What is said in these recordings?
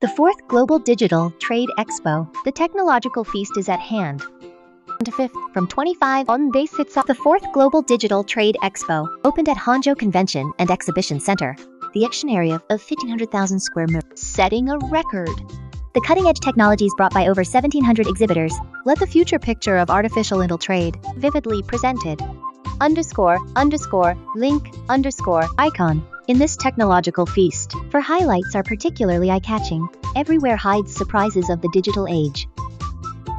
The fourth Global Digital Trade Expo, the technological feast is at hand. 5th, from 25 on day sits up the fourth Global Digital Trade Expo, opened at Hangzhou Convention and Exhibition Center. The action area of 1,500,000 square meters, setting a record. The cutting-edge technologies brought by over 1,700 exhibitors let the future picture of artificial intel trade vividly presented. Underscore, underscore, link, underscore, icon in this technological feast. For highlights are particularly eye-catching, everywhere hides surprises of the digital age.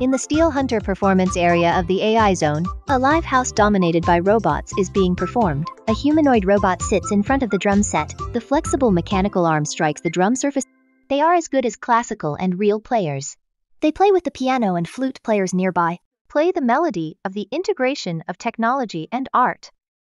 In the Steel Hunter performance area of the AI zone, a live house dominated by robots is being performed. A humanoid robot sits in front of the drum set. The flexible mechanical arm strikes the drum surface. They are as good as classical and real players. They play with the piano and flute players nearby, play the melody of the integration of technology and art.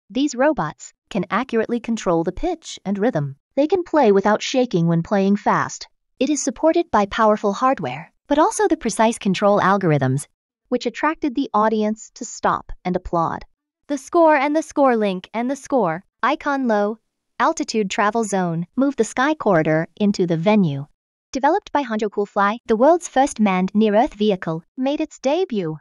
These robots can accurately control the pitch and rhythm. They can play without shaking when playing fast. It is supported by powerful hardware, but also the precise control algorithms, which attracted the audience to stop and applaud. The score and the score link and the score, icon low, altitude travel zone, move the sky corridor into the venue. Developed by Hangzhou Coolfly, the world's first manned near-Earth vehicle made its debut.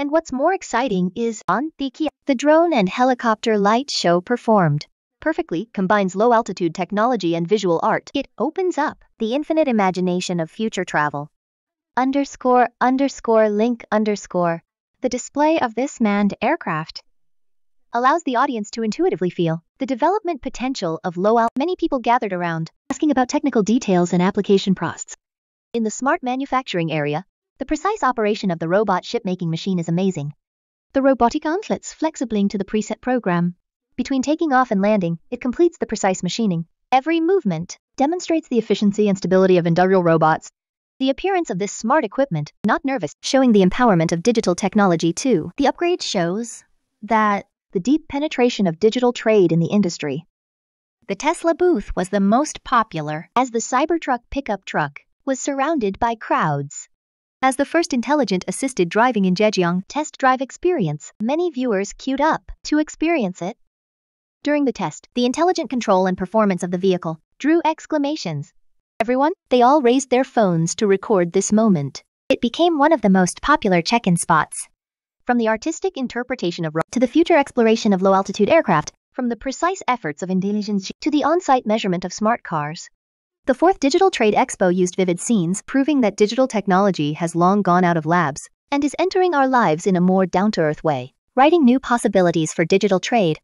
And what's more exciting is on the Kia, the drone and helicopter light show performed. Perfectly combines low altitude technology and visual art. It opens up the infinite imagination of future travel. Underscore underscore link underscore. The display of this manned aircraft allows the audience to intuitively feel the development potential of low alt. Many people gathered around, asking about technical details and application process. In the smart manufacturing area, the precise operation of the robot ship-making machine is amazing. The robotic gauntlets flexibling to the preset program. Between taking off and landing, it completes the precise machining. Every movement demonstrates the efficiency and stability of industrial robots. The appearance of this smart equipment, not nervous, showing the empowerment of digital technology too. The upgrade shows that the deep penetration of digital trade in the industry. The Tesla booth was the most popular as the Cybertruck pickup truck was surrounded by crowds. As the first intelligent assisted driving in Zhejiang test drive experience, many viewers queued up to experience it. During the test, the intelligent control and performance of the vehicle drew exclamations. Everyone, they all raised their phones to record this moment. It became one of the most popular check-in spots. From the artistic interpretation of to the future exploration of low-altitude aircraft, from the precise efforts of intelligence to the on-site measurement of smart cars, the fourth Digital Trade Expo used vivid scenes, proving that digital technology has long gone out of labs and is entering our lives in a more down to earth way, writing new possibilities for digital trade